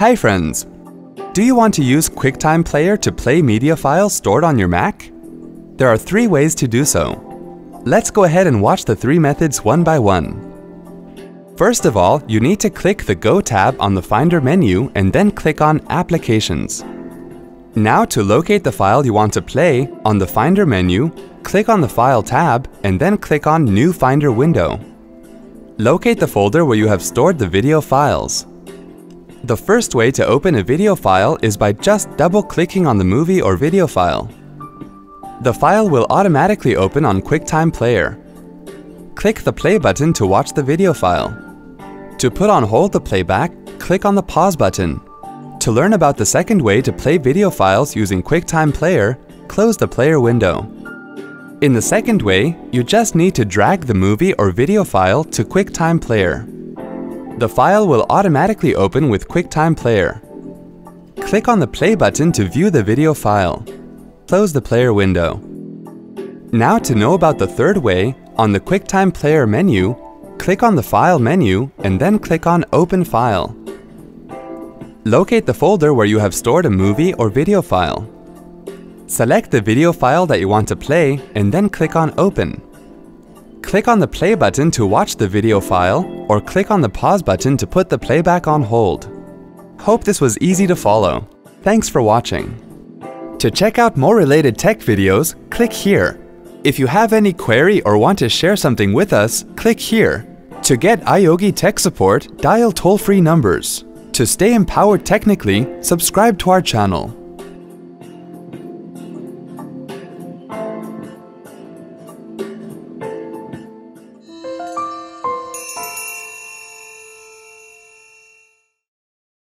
Hi friends! Do you want to use QuickTime Player to play media files stored on your Mac? There are three ways to do so. Let's go ahead and watch the three methods one by one. First of all, you need to click the Go tab on the Finder menu and then click on Applications. Now to locate the file you want to play, on the Finder menu, click on the File tab and then click on New Finder window. Locate the folder where you have stored the video files. The first way to open a video file is by just double-clicking on the movie or video file. The file will automatically open on QuickTime Player. Click the play button to watch the video file. To put on hold the playback, click on the pause button. To learn about the second way to play video files using QuickTime Player, close the player window. In the second way, you just need to drag the movie or video file to QuickTime Player. The file will automatically open with QuickTime Player. Click on the play button to view the video file. Close the player window. Now to know about the third way, on the QuickTime Player menu, click on the File menu and then click on Open File. Locate the folder where you have stored a movie or video file. Select the video file that you want to play and then click on Open. Click on the play button to watch the video file, or click on the pause button to put the playback on hold. Hope this was easy to follow. Thanks for watching. To check out more related tech videos, click here. If you have any query or want to share something with us, click here. To get iYogi tech support, dial toll-free numbers. To stay empowered technically, subscribe to our channel.